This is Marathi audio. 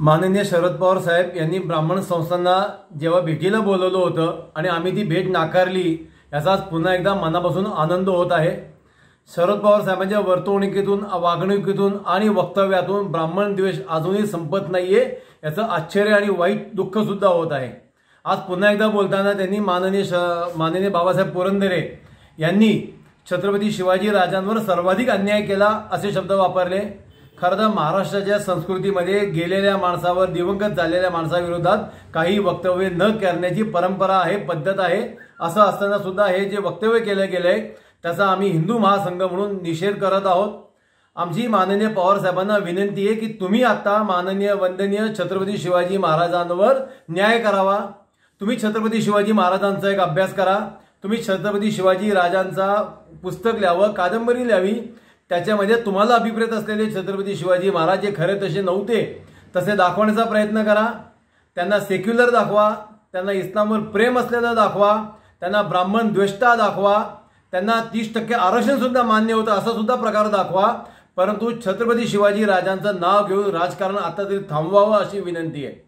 माननीय शरद पवार साहेब यांनी ब्राह्मण संस्थांना जेव्हा भेटीला बोलवलं होतं आणि आम्ही ती भेट नाकारली याचा आज पुन्हा एकदा मनापासून आनंद होत आहे. शरद पवार साहेबांच्या वर्तवणुकीतून वागणुकीतून आणि वक्तव्यातून ब्राह्मण द्वेष अजूनही संपत नाहीये याचं आश्चर्य आणि वाईट दुःख सुद्धा होत आहे. आज पुन्हा एकदा बोलताना त्यांनी माननीय श माननीय बाबासाहेब पुरंदरे यांनी छत्रपती शिवाजी राजांवर सर्वाधिक अन्याय केला असे शब्द वापरले. खरं तर महाराष्ट्राच्या संस्कृतीमध्ये गेलेल्या माणसावर दिवंगत झालेल्या माणसाविरोधात काही वक्तव्य न करण्याची परंपरा आहे पद्धत आहे. असं असताना सुद्धा हे जे वक्तव्य केलं गेलंय त्याचा आम्ही हिंदू महासंघ म्हणून निषेध करत आहोत. आमची माननीय पवार साहेबांना विनंती आहे की तुम्ही आता माननीय वंदनीय छत्रपती शिवाजी महाराजांवर न्याय करावा. तुम्ही छत्रपती शिवाजी महाराजांचा एक अभ्यास करा. तुम्ही छत्रपती शिवाजी राजांचा पुस्तक लिहावं कादंबरी लिहावी. त्याच्यामध्ये तुम्हाला अभिप्रेत असलेले छत्रपती शिवाजी महाराज जे खरे तसे नव्हते. तसे दाखवण्याचा प्रयत्न करा. त्यांना सेक्युलर दाखवा. त्यांना इस्लामवर प्रेम असलेलं दाखवा. त्यांना ब्राह्मण द्वेष्टा दाखवा. त्यांना तीस टक्के आरक्षणसुद्धा मान्य होतं असा सुद्धा प्रकार दाखवा. परंतु छत्रपती शिवाजी राजांचं नाव घेऊन राजकारण आता तरी थांबवावं अशी विनंती आहे.